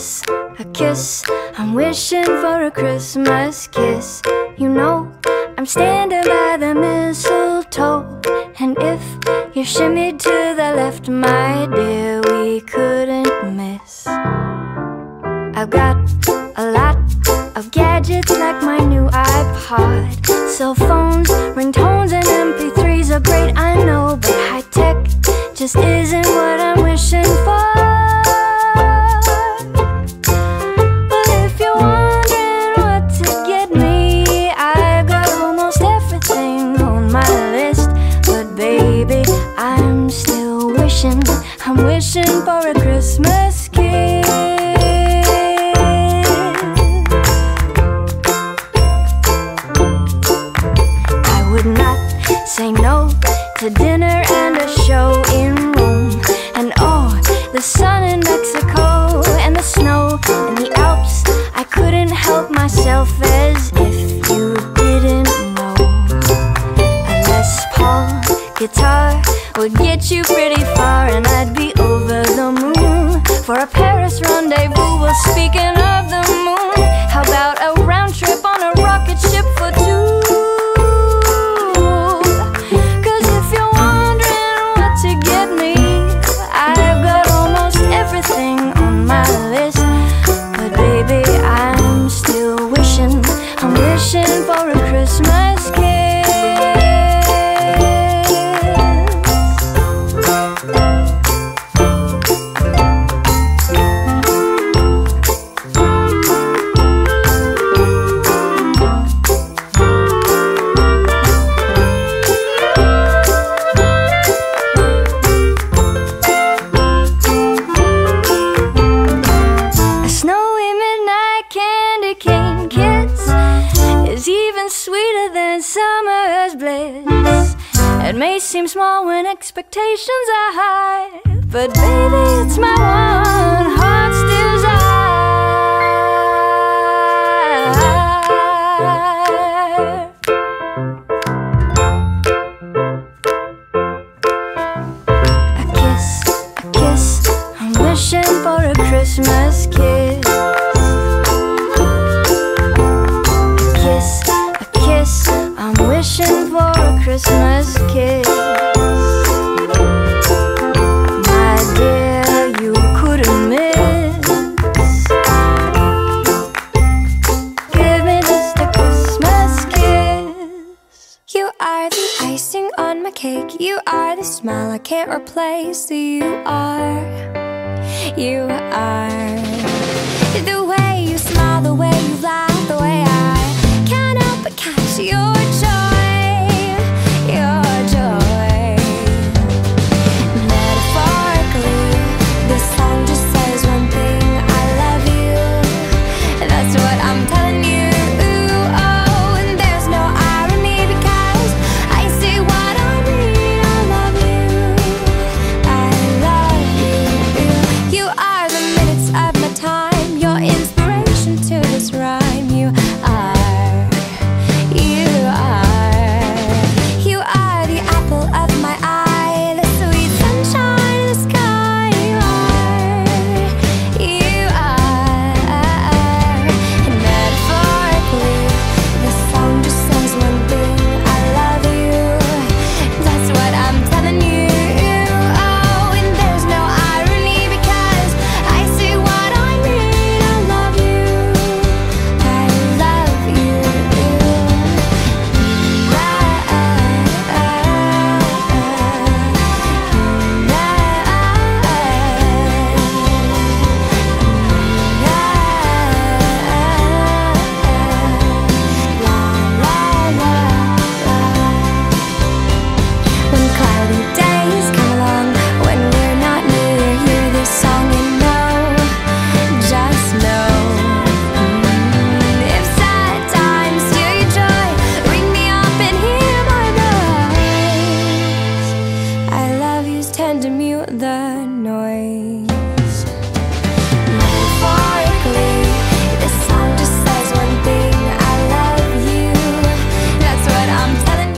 a kiss. I'm wishing for a Christmas kiss. You know, I'm standing by the mistletoe. And if you shimmy to the left, my dear, we couldn't miss. I've got a lot of gadgets like my new iPod. Cell phones, ringtones, and MP3s are great, I know, but high tech just isn't the sun in Mexico and the snow in the Alps. I couldn't help myself as if you didn't know. A Les Paul guitar would get you pretty It may seem small when expectations are high, but baby, it's my one cake. You are the smile I can't replace. You are, you are.